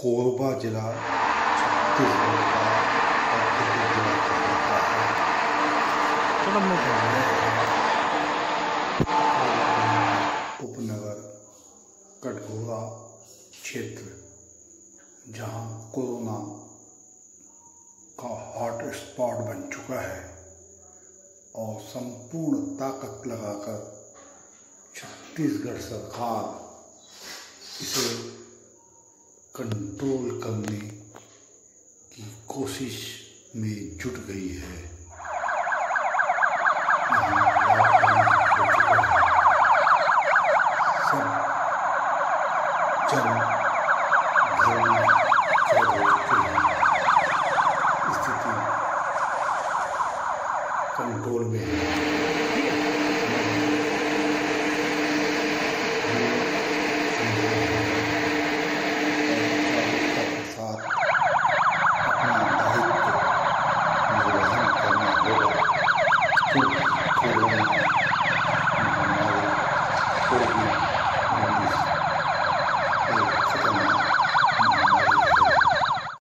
कोरबा जिला छत्तीसगढ़ का उपनगर कटघोरा क्षेत्र, जहाँ कोरोना का हॉट स्पॉट बन चुका है और संपूर्ण ताकत लगाकर छत्तीसगढ़ सरकार इसे कंट्रोल करने की कोशिश में जुट गई है। सब जन स्थिति कंट्रोल में है। Thank you.